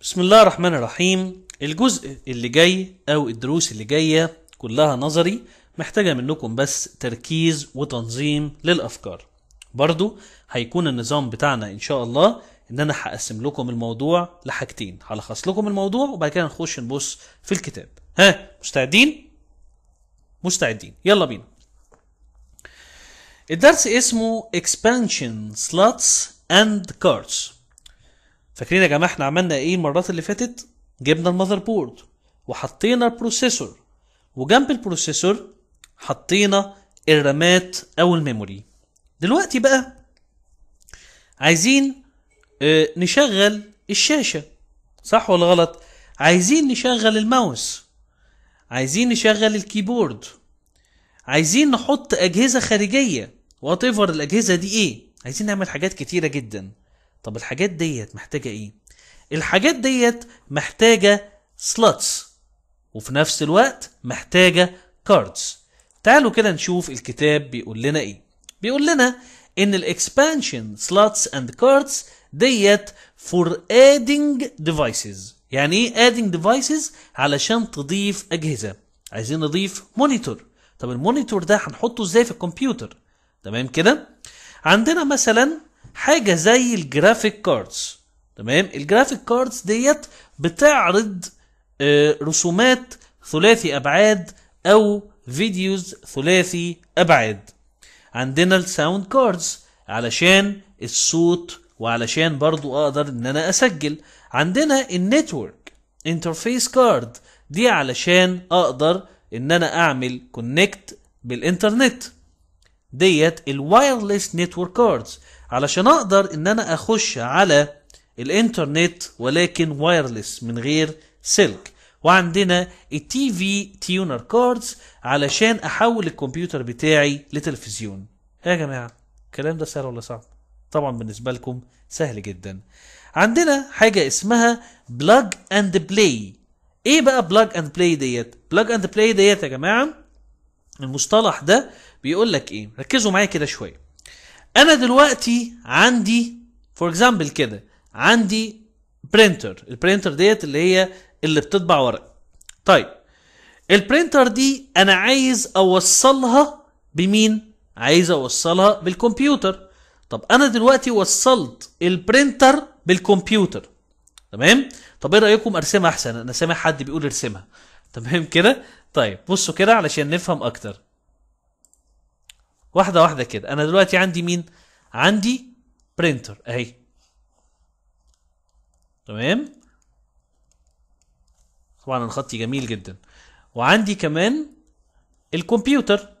بسم الله الرحمن الرحيم. الجزء اللي جاي أو الدروس اللي جاية كلها نظري محتاجة منكم بس تركيز وتنظيم للأفكار. برضو هيكون النظام بتاعنا إن شاء الله إن أنا هقسم لكم الموضوع لحاجتين. هلخص لكم الموضوع وبعد كده نخش نبص في الكتاب. ها مستعدين؟ مستعدين. يلا بينا. الدرس اسمه expansion slots and cards. فاكرين يا جماعة إحنا عملنا إيه المرات اللي فاتت؟ جبنا ال motherboard وحطينا ال processor. وجنب ال processor حطينا الرامات أو ال memory. دلوقتي بقى عايزين آه نشغل الشاشة. صح ولا غلط؟ عايزين نشغل الماوس. عايزين نشغل ال keyboard. عايزين نحط أجهزة خارجية. وات الأجهزة دي إيه؟ عايزين نعمل حاجات كتيرة جدا. طب الحاجات ديت محتاجة إيه؟ الحاجات ديت محتاجة slots وفي نفس الوقت محتاجة cards تعالوا كده نشوف الكتاب بيقول لنا إيه. بيقول لنا إن ال expansion slots and cards ديت for adding devices يعني إيه adding devices علشان تضيف أجهزة. عايزين نضيف monitor طب ال monitor ده هنحطه إزاي في الكمبيوتر؟ تمام كده؟ عندنا مثلا حاجة زي ال graphic cards. تمام؟ ال graphic cards ديت بتعرض آه، رسومات ثلاثي أبعاد أو videos ثلاثي أبعاد. عندنا ال sound cards علشان الصوت وعلشان برضو أقدر إن أنا أسجل. عندنا ال network interface card دي علشان أقدر إن أنا أعمل connect بالإنترنت. ديت ال wireless network cards علشان أقدر إن أنا أخش على الإنترنت ولكن wireless من غير سلك. وعندنا ال TV tuner cards علشان أحول الكمبيوتر بتاعي لتلفزيون. يا جماعة الكلام ده سهل ولا صعب؟ طبعا بالنسبة لكم سهل جدا. عندنا حاجة اسمها plug and play إيه بقى plug and play ديت؟ plug and play ديت يا جماعة المصطلح ده بيقول لك إيه؟ ركزوا معايا كده شوية. أنا دلوقتي عندي for example كده عندي printer ال printer ديت اللي هي اللي بتطبع ورق. طيب ال printer دي أنا عايز أوصلها بمين؟ عايز أوصلها بالكمبيوتر. طب أنا دلوقتي وصلت ال printer بالكمبيوتر. تمام؟ طب إيه رأيكم أرسمها أحسن؟ أنا سامع حد بيقول أرسمها. تمام كده؟ طيب بصوا كده علشان نفهم أكتر. واحدة واحدة كده. أنا دلوقتي عندي مين؟ عندي printer أهي. تمام؟ طبعا أنا خطي جميل جدا. وعندي كمان الكمبيوتر.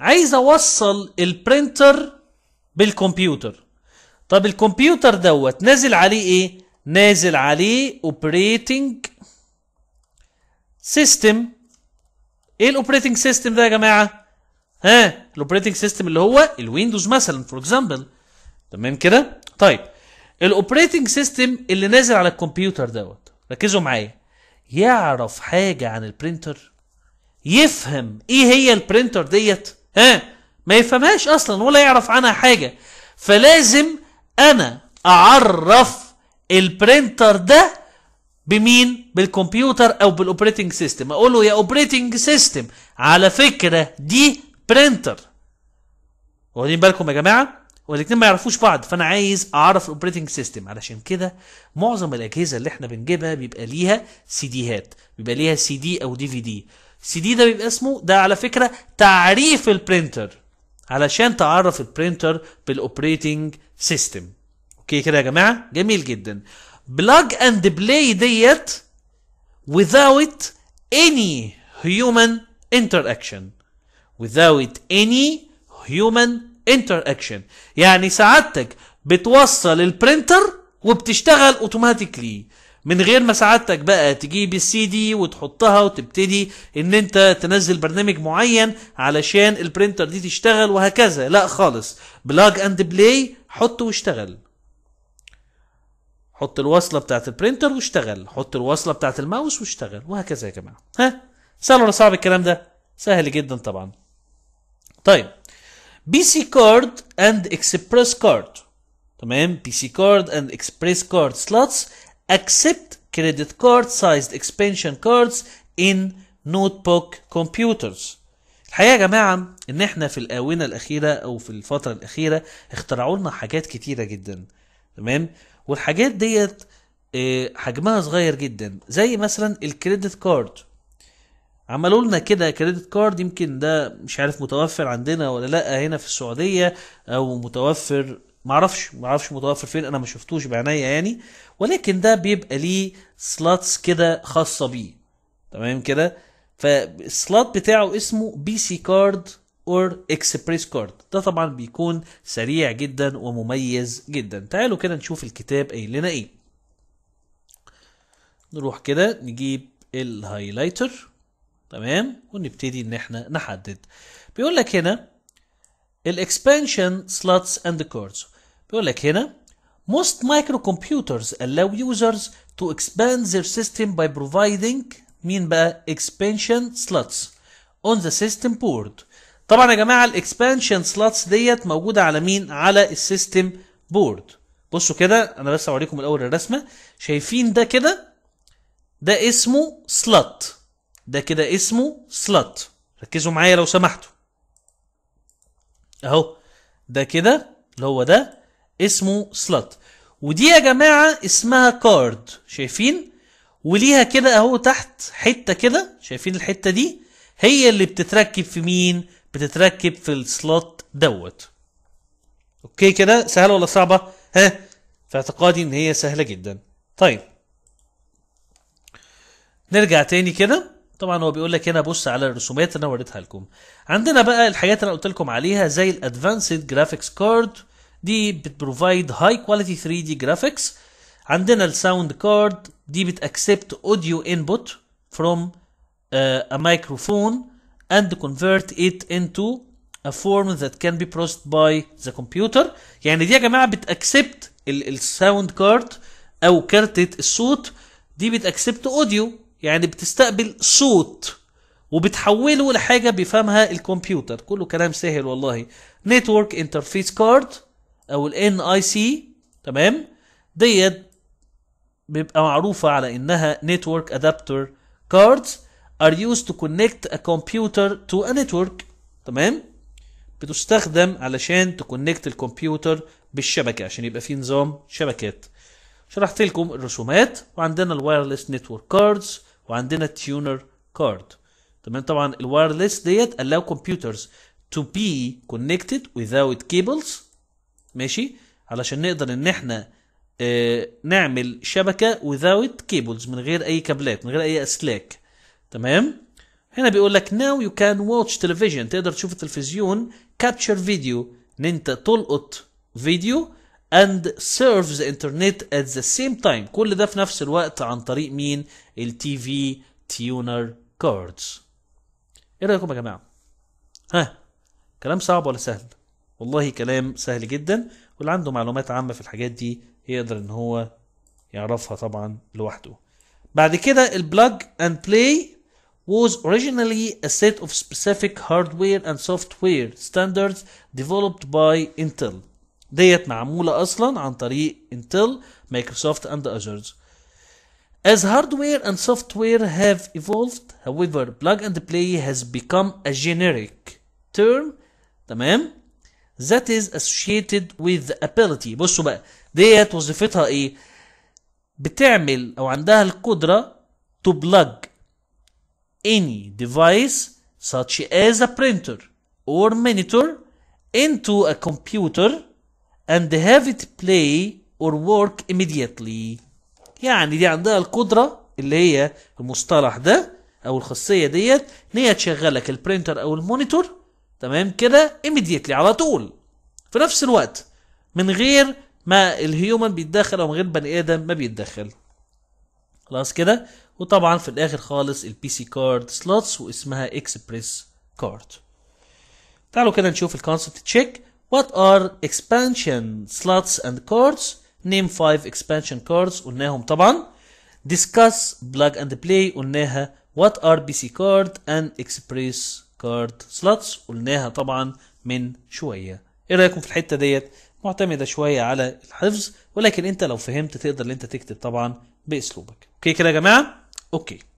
عايز أوصل ال printer بالكمبيوتر. طب الكمبيوتر دوت نازل عليه إيه؟ نازل عليه operating system إيه ال operating system ده يا جماعة؟ ها ال operating system اللي هو ال Windows مثلا for example تمام كده؟ طيب ال operating system اللي نازل على الكمبيوتر دوت ركزوا معايا. يعرف حاجة عن ال printer يفهم إيه هي ال printer ديت؟ ها ما يفهمهاش أصلا ولا يعرف عنها حاجة. فلازم أنا أعرف ال printer ده بمين؟ بالكمبيوتر أو بال operating system أقول له يا operating system على فكرة دي printer واخدين بالكم يا جماعة؟ والاثنين ما يعرفوش بعض فأنا عايز أعرف ال operating system علشان كده معظم الأجهزة اللي إحنا بنجيبها بيبقى ليها سيديهات بيبقى ليها سي دي أو دي في دي سي دي ده بيبقى اسمه ده على فكرة تعريف ال printer علشان تعرف ال printer بال operating system okay كده يا جماعة؟ جميل جدا. plug and play ديت without any human interaction. Without any human interaction. يعني سعادتك بتوصل ال printer وبتشتغل automatically من غير ما سعادتك بقى تجيب السي دي وتحطها وتبتدي إن أنت تنزل برنامج معين علشان ال printer دي تشتغل وهكذا. لا خالص. plug and play حط واشتغل. حط الوصلة بتاعت ال printer واشتغل. حط الوصلة بتاعت الماوس واشتغل. وهكذا يا جماعة. ها؟ سهل ولا صعب الكلام ده؟ سهل جدا طبعا. طيب. PC card and express card تمام؟ PC card and express card slots accept credit card sized expansion cards in notebook computers. الحقيقة يا جماعة إن إحنا في الآونة الأخيرة أو في الفترة الأخيرة اخترعوا لنا حاجات كتيرة جدا. تمام؟ والحاجات ديت آه، حجمها صغير جدا. زي مثلا ال credit card. عملوا لنا كده credit card يمكن ده مش عارف متوفر عندنا ولا لأ هنا في السعودية أو متوفر معرفش معرفش متوفر فين أنا ما شفتوش بعناية يعني. ولكن ده بيبقى ليه slots كده خاصة بيه. تمام كده؟ فال slot بتاعه اسمه PC card or express card ده طبعا بيكون سريع جدا ومميز جدا. تعالوا كده نشوف الكتاب قايل لنا إيه. نروح كده نجيب ال highlighter. تمام؟ ونبتدي إن إحنا نحدد. بيقول لك هنا ال expansion slots and cards بيقول لك هنا most microcomputers allow users to expand their system by providing مين بقى؟ expansion slots. on the system board. طبعا يا جماعة ال expansion slots ديت موجودة على مين؟ على ال system board. بصوا كده أنا بس اوريكم الأول الرسمة. شايفين ده كده؟ ده اسمه slot ده كده اسمه slot ركزوا معايا لو سمحتوا. أهو ده كده اللي هو ده اسمه slot ودي يا جماعة اسمها card شايفين؟ وليها كده أهو تحت حتة كده. شايفين الحتة دي؟ هي اللي بتتركب في مين؟ بتتركب في ال slot دوت. okay كده؟ سهلة ولا صعبة؟ ها؟ في اعتقادي إن هي سهلة جدا. طيب. نرجع تاني كده. طبعا هو بيقول لك هنا بص على الرسومات اللي أنا وريتها لكم. عندنا بقى الحاجات اللي أنا قلت لكم عليها زي ال advanced graphics card دي بت provide high quality 3 D graphics عندنا ال sound card دي بت accept audio input from a microphone. And convert it into a form that can be processed by the computer. يعني دي يا جماعة بت accept ال sound card أو كارتة الصوت. دي بت accept audio يعني بتستقبل صوت وبتحوله لحاجة بيفهمها الكمبيوتر. كله كلام سهل والله. network interface card أو ال NIC تمام؟ ديت بيبقى معروفة على إنها network adapter cards are used to connect a computer to a network. تمام؟ بتستخدم علشان ت connect الكمبيوتر بالشبكة عشان يبقى في نظام شبكات. شرحت لكم الرسومات. وعندنا ال wireless network cards وعندنا tuner card تمام؟ طبعا ال wireless ديت allow computers to be connected without cables. ماشي؟ علشان نقدر إن إحنا آه نعمل شبكة without cables من غير أي كابلات من غير أي أسلاك. تمام؟ هنا بيقول لك now you can watch television. تقدر تشوف التلفزيون capture video. إن أنت تلقط فيديو and serve the internet at the same time. كل ده في نفس الوقت عن طريق مين؟ التي في tuner cards إيه رأيكم يا جماعة؟ ها كلام صعب ولا سهل؟ والله كلام سهل جدا. واللي عنده معلومات عامة في الحاجات دي يقدر إن هو يعرفها طبعا لوحده. بعد كده ال plug and play was originally a set of specific hardware and software standards developed by Intel ديت معمولة أصلا عن طريق Intel, Microsoft and others. As hardware and software have evolved, however, plug and play has become a generic term تمام that is associated with the ability بصوا بقى ديت وظيفتها ايه بتعمل او عندها القدرة to plug any device such as a printer or monitor into a computer and have it play or work immediately. يعني دي عندها القدرة اللي هي المصطلح ده أو الخاصية ديت إن هي تشغلك ال printer أو ال monitor تمام؟ كده immediately على طول. في نفس الوقت من غير ما ال human بيتدخل أو من غير بني آدم ما بيتدخل. خلاص كده؟ وطبعا في الآخر خالص ال PC card slots واسمها اكسبريس card تعالوا كده نشوف ال concept check What are expansion slots and cards? Name five expansion cards قلناهم طبعا. Discuss plug and play قلناها. What are PC card and express card slots قلناها طبعا من شوية. إيه رأيكم في الحتة ديت؟ معتمدة شوية على الحفظ ولكن أنت لو فهمت تقدر إن أنت تكتب طبعا بأسلوبك okay كده يا جماعة أوكي.